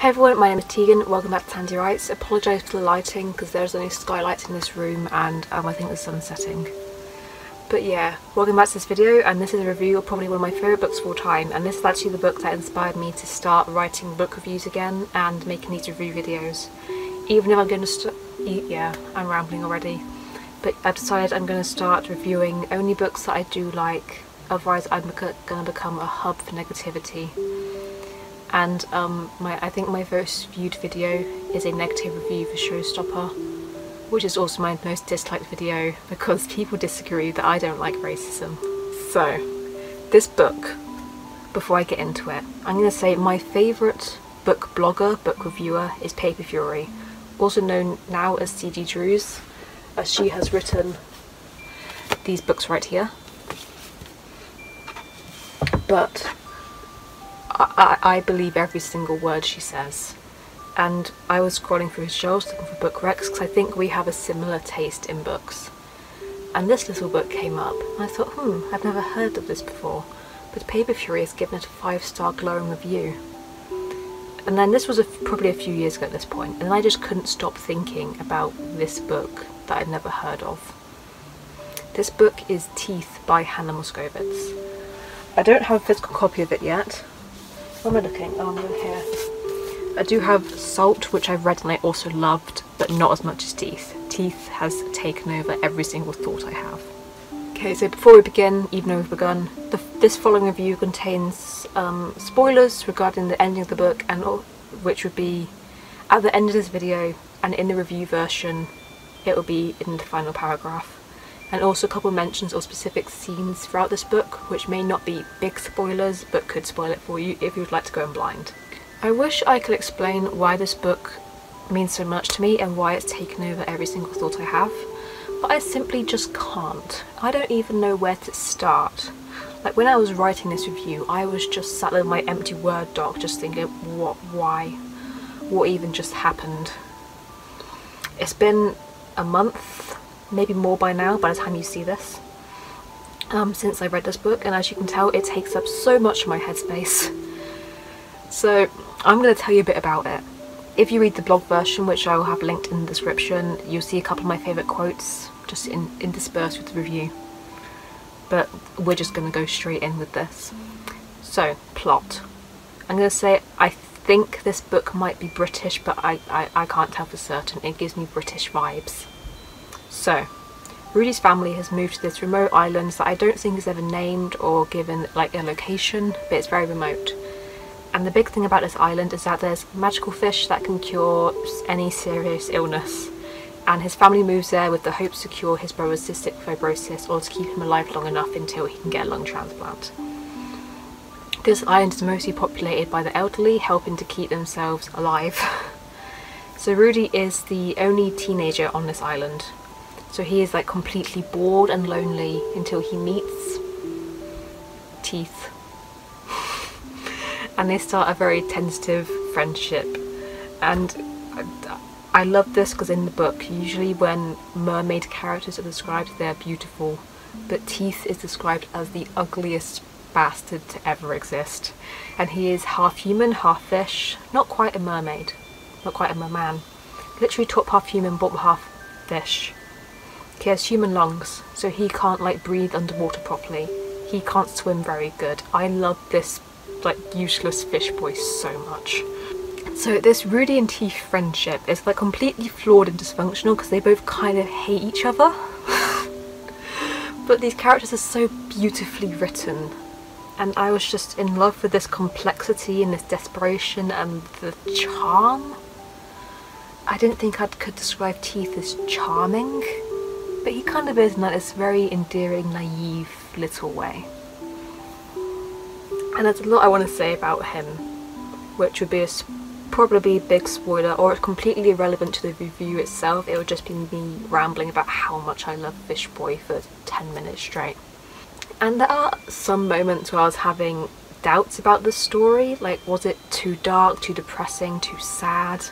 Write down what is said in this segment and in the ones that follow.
Hey everyone, my name is Tegan, welcome back to Tande Writes. Apologise for the lighting because there's only skylights in this room and um, I think the sun's setting. But yeah, welcome back to this video and this is a review of probably one of my favourite books of all time and this is actually the book that inspired me to start writing book reviews again and making these review videos. Even if I'm going to yeah, I'm rambling already, but I've decided I'm going to start reviewing only books that I do like, otherwise I'm going to become a hub for negativity and um, my I think my first viewed video is a negative review for Showstopper which is also my most disliked video because people disagree that I don't like racism. So this book, before I get into it, I'm going to say my favourite book blogger, book reviewer is Paper Fury, also known now as C.G. Drews, as she has written these books right here. But I, I believe every single word she says. And I was scrolling through his shelves looking for book recs because I think we have a similar taste in books. And this little book came up, and I thought, hmm, I've never heard of this before. But Paper Fury has given it a five star glowing review. And then this was a, probably a few years ago at this point, and I just couldn't stop thinking about this book that I'd never heard of. This book is Teeth by Hannah Moskowitz. I don't have a physical copy of it yet, where am I looking? Oh, I'm in here. I do have Salt, which I've read and I also loved, but not as much as Teeth. Teeth has taken over every single thought I have. Okay, so before we begin, even though we've begun, the, this following review contains um, spoilers regarding the ending of the book, and which would be at the end of this video, and in the review version, it will be in the final paragraph and also a couple mentions of specific scenes throughout this book which may not be big spoilers but could spoil it for you if you would like to go in blind. I wish I could explain why this book means so much to me and why it's taken over every single thought I have, but I simply just can't. I don't even know where to start. Like when I was writing this review, I was just sat there in my empty Word doc just thinking, what, why, what even just happened? It's been a month maybe more by now by the time you see this, um, since I read this book, and as you can tell it takes up so much of my headspace. So I'm going to tell you a bit about it. If you read the blog version, which I will have linked in the description, you'll see a couple of my favourite quotes just in, interspersed with the review. But we're just going to go straight in with this. So, plot. I'm going to say I think this book might be British, but I, I, I can't tell for certain. It gives me British vibes. So, Rudy's family has moved to this remote island that I don't think is ever named or given like a location, but it's very remote. And the big thing about this island is that there's magical fish that can cure any serious illness. And his family moves there with the hopes to cure his brother's cystic fibrosis or to keep him alive long enough until he can get a lung transplant. This island is mostly populated by the elderly, helping to keep themselves alive. so Rudy is the only teenager on this island, so he is like completely bored and lonely until he meets Teeth. and they start a very tentative friendship. And I love this because in the book, usually when mermaid characters are described, they're beautiful. But Teeth is described as the ugliest bastard to ever exist. And he is half human, half fish. Not quite a mermaid. Not quite a merman. Literally top half human, bottom half fish. He has human lungs, so he can't like breathe underwater properly. He can't swim very good. I love this like useless fish boy so much. So this Rudy and Teeth friendship is like completely flawed and dysfunctional because they both kind of hate each other. but these characters are so beautifully written and I was just in love with this complexity and this desperation and the charm. I didn't think I could describe Teeth as charming but he kind of is in this very endearing, naive little way. And there's a lot I want to say about him, which would be a probably a big spoiler or completely irrelevant to the review itself. It would just be me rambling about how much I love Fish Boy for 10 minutes straight. And there are some moments where I was having doubts about the story, like was it too dark, too depressing, too sad?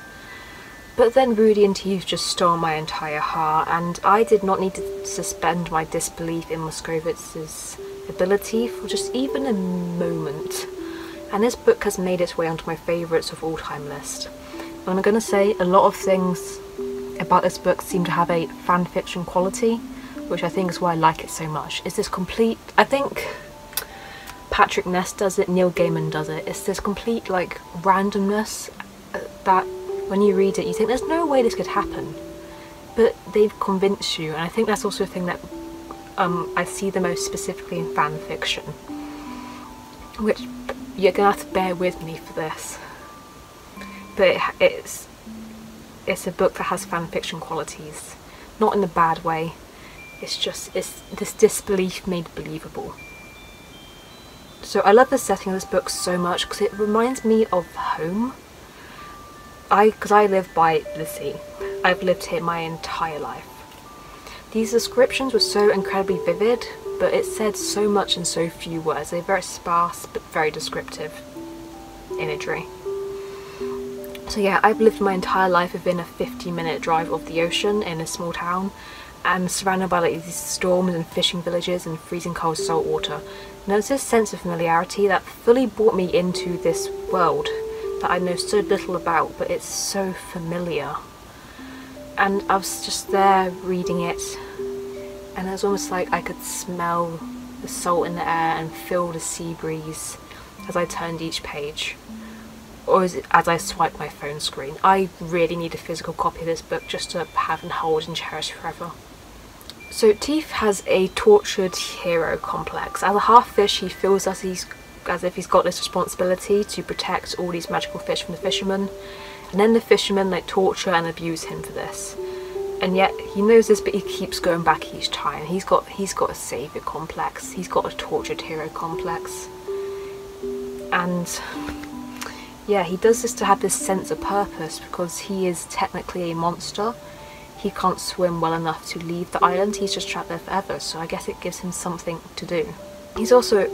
But then Rudy and Teeth just stole my entire heart, and I did not need to suspend my disbelief in Moskowitz's ability for just even a moment. and this book has made its way onto my favourites of all time list. And I'm going to say a lot of things about this book seem to have a fan fiction quality, which I think is why I like it so much. It's this complete, I think Patrick Ness does it, Neil Gaiman does it. It's this complete like randomness uh, that when you read it you think there's no way this could happen. But they've convinced you and I think that's also a thing that um, I see the most specifically in fan fiction. Which you're gonna have to bear with me for this. But it, it's it's a book that has fan fiction qualities, not in a bad way. It's just it's this disbelief made believable. So I love the setting of this book so much because it reminds me of home. I because I live by the sea. I've lived here my entire life. These descriptions were so incredibly vivid, but it said so much in so few words. They're very sparse but very descriptive imagery. So yeah, I've lived my entire life within a 50 minute drive of the ocean in a small town and surrounded by like these storms and fishing villages and freezing cold salt water. And there was this sense of familiarity that fully brought me into this world that I know so little about, but it's so familiar. And I was just there reading it, and it was almost like I could smell the salt in the air and feel the sea breeze as I turned each page or as I swipe my phone screen. I really need a physical copy of this book just to have and hold and cherish forever. So Teef has a tortured hero complex. As a half fish he feels as he's as if he's got this responsibility to protect all these magical fish from the fishermen and then the fishermen like torture and abuse him for this. And yet he knows this but he keeps going back each time. He's got he's got a saviour complex. He's got a tortured hero complex. And yeah, he does this to have this sense of purpose because he is technically a monster. He can't swim well enough to leave the island, he's just trapped there forever, so I guess it gives him something to do. He's also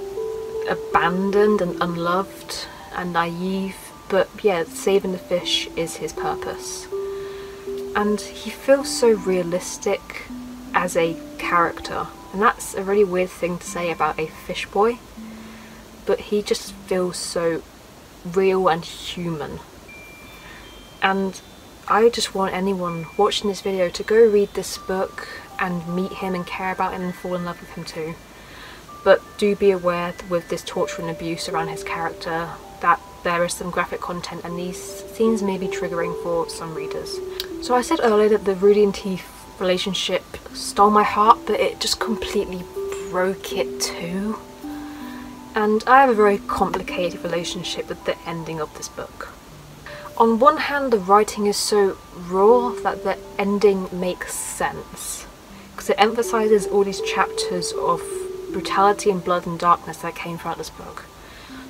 abandoned and unloved and naive, but yeah, saving the fish is his purpose. And he feels so realistic as a character, and that's a really weird thing to say about a fish boy, but he just feels so real and human. And I just want anyone watching this video to go read this book and meet him and care about him and fall in love with him too. But do be aware with this torture and abuse around his character that there is some graphic content and these scenes may be triggering for some readers. So I said earlier that the Rudy and Teef relationship stole my heart but it just completely broke it too and I have a very complicated relationship with the ending of this book. On one hand the writing is so raw that the ending makes sense because it emphasises all these chapters of brutality and blood and darkness that came throughout this book.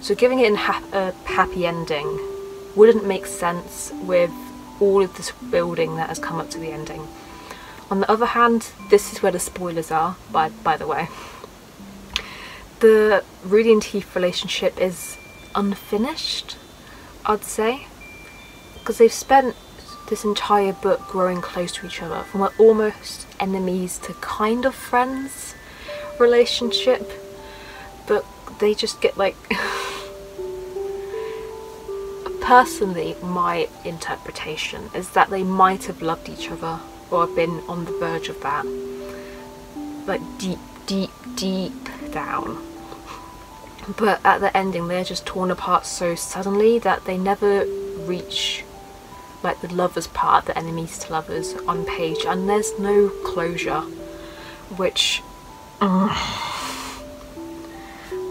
So giving it a happy ending wouldn't make sense with all of this building that has come up to the ending. On the other hand, this is where the spoilers are, by, by the way the Rudy and Teef relationship is unfinished, I'd say, because they've spent this entire book growing close to each other, from almost enemies to kind of friends relationship, but they just get like. Personally, my interpretation is that they might have loved each other or been on the verge of that. Like deep, deep, deep down but at the ending they're just torn apart so suddenly that they never reach like the lovers part, the enemies to lovers on page and there's no closure which I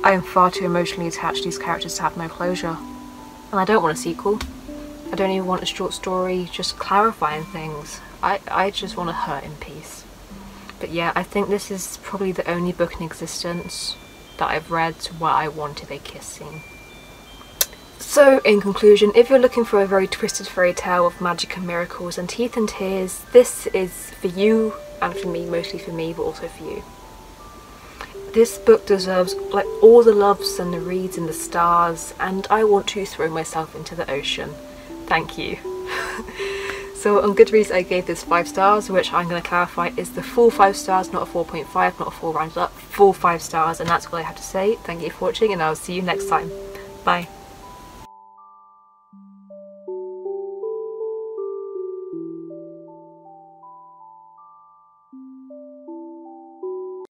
am far too emotionally attached to these characters to have no closure. And I don't want a sequel. I don't even want a short story just clarifying things. I, I just want to hurt in peace. But yeah I think this is probably the only book in existence that I've read where I wanted a kiss scene. So, in conclusion, if you're looking for a very twisted fairy tale of magic and miracles and teeth and tears, this is for you and for me, mostly for me, but also for you. This book deserves like all the loves and the reads and the stars, and I want to throw myself into the ocean. Thank you. So on Goodreads I gave this 5 stars, which I'm going to clarify is the full 5 stars, not a 4.5, not a 4 rounded up, full 5 stars, and that's all I have to say. Thank you for watching, and I'll see you next time. Bye.